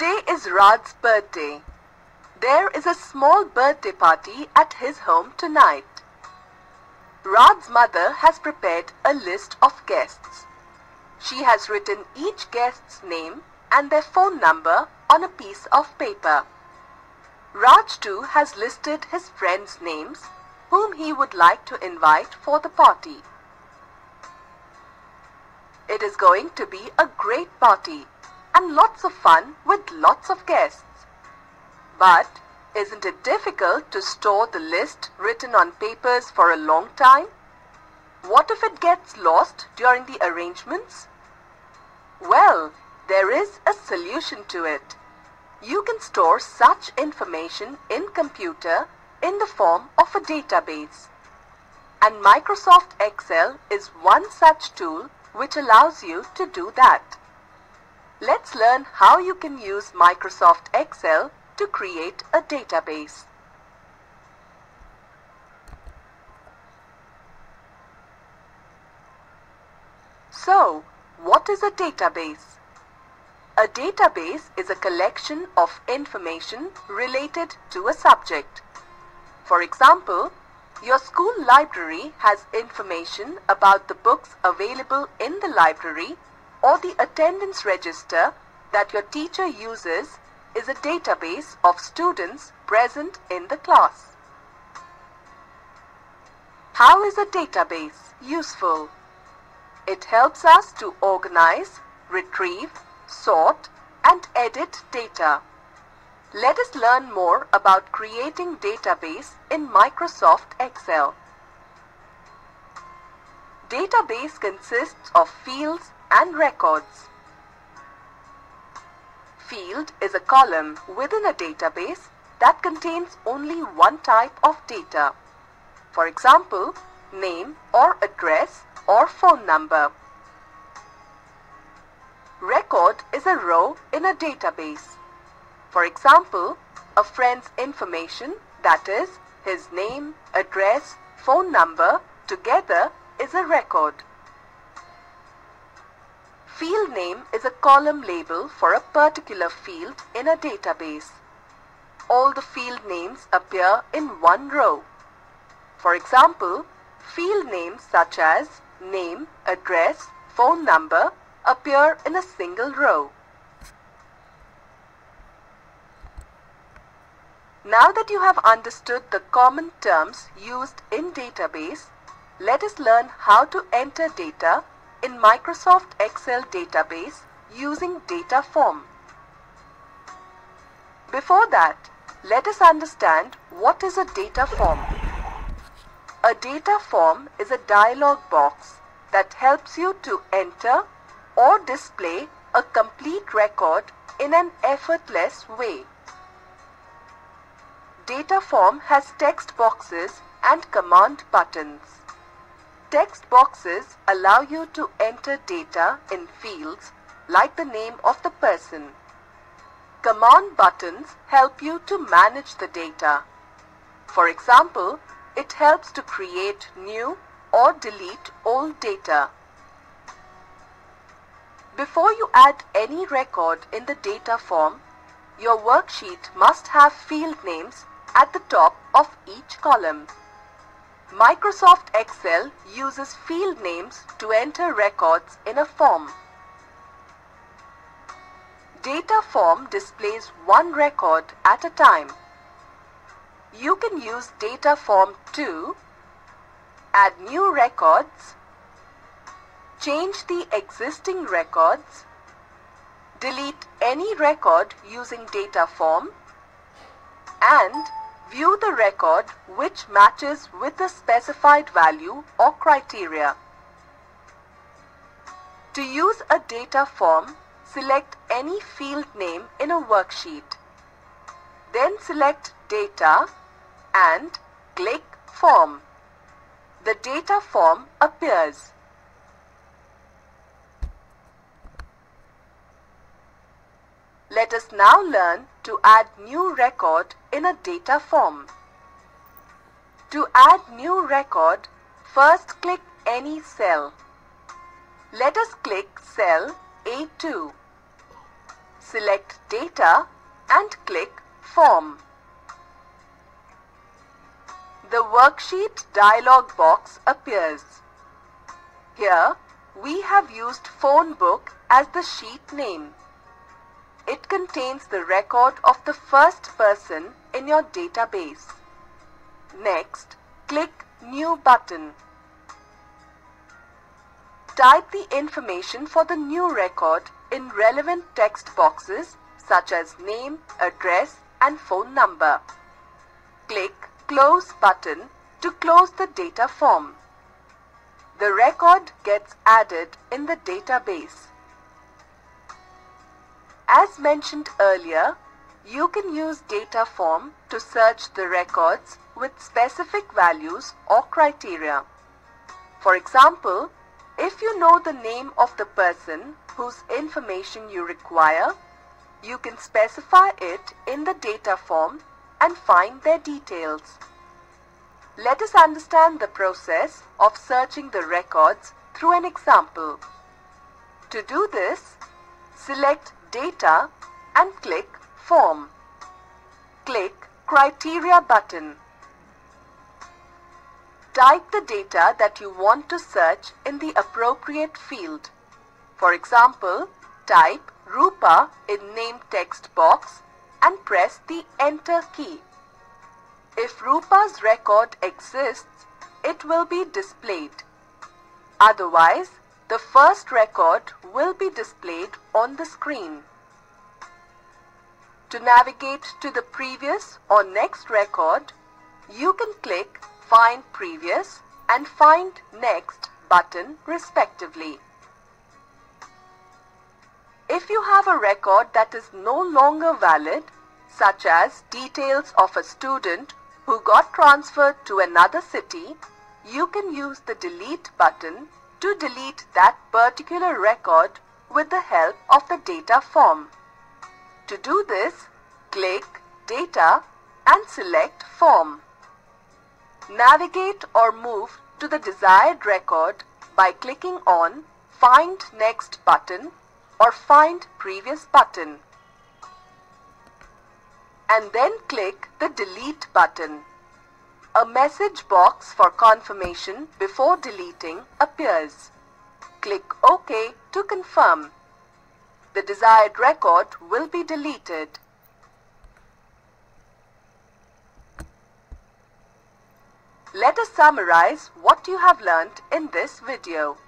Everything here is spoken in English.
Today is Raj's birthday. There is a small birthday party at his home tonight. Raj's mother has prepared a list of guests. She has written each guest's name and their phone number on a piece of paper. Raj too has listed his friends' names whom he would like to invite for the party. It is going to be a great party and lots of fun with lots of guests. But isn't it difficult to store the list written on papers for a long time? What if it gets lost during the arrangements? Well, there is a solution to it. You can store such information in computer in the form of a database. And Microsoft Excel is one such tool which allows you to do that. Let's learn how you can use Microsoft Excel to create a database. So, what is a database? A database is a collection of information related to a subject. For example, your school library has information about the books available in the library or the attendance register that your teacher uses is a database of students present in the class. How is a database useful? It helps us to organize, retrieve, sort and edit data. Let us learn more about creating database in Microsoft Excel. Database consists of fields and records. Field is a column within a database that contains only one type of data. For example, name or address or phone number. Record is a row in a database. For example, a friend's information that is his name, address, phone number together is a record. Field name is a column label for a particular field in a database. All the field names appear in one row. For example, field names such as name, address, phone number appear in a single row. Now that you have understood the common terms used in database, let us learn how to enter data in Microsoft Excel database using data form. Before that, let us understand what is a data form. A data form is a dialog box that helps you to enter or display a complete record in an effortless way. Data form has text boxes and command buttons. Text boxes allow you to enter data in fields like the name of the person. Command buttons help you to manage the data. For example, it helps to create new or delete old data. Before you add any record in the data form, your worksheet must have field names at the top of each column. Microsoft Excel uses field names to enter records in a form. Data form displays one record at a time. You can use data form to add new records, change the existing records, delete any record using data form, and View the record which matches with the specified value or criteria. To use a data form, select any field name in a worksheet. Then select Data and click Form. The data form appears. Let us now learn to add new record in a data form. To add new record, first click any cell. Let us click cell A2. select Data and click Form. The worksheet dialog box appears. Here, we have used phone book as the sheet name. It contains the record of the first person in your database. Next, click New button. Type the information for the new record in relevant text boxes such as name, address and phone number. Click Close button to close the data form. The record gets added in the database. As mentioned earlier, you can use data form to search the records with specific values or criteria. For example, if you know the name of the person whose information you require, you can specify it in the data form and find their details. Let us understand the process of searching the records through an example. To do this, select Data and click Form. Click Criteria button. Type the data that you want to search in the appropriate field. For example, type Rupa in name text box and press the enter key. If Rupa's record exists, it will be displayed. Otherwise, the first record will be displayed on the screen. To navigate to the previous or next record, you can click Find Previous and Find Next button respectively. If you have a record that is no longer valid, such as details of a student who got transferred to another city, you can use the Delete button to delete that particular record with the help of the data form. To do this, click Data and select Form. Navigate or move to the desired record by clicking on Find Next button or Find Previous button. And then click the Delete button. A message box for confirmation before deleting appears. Click OK to confirm. The desired record will be deleted. Let us summarize what you have learnt in this video.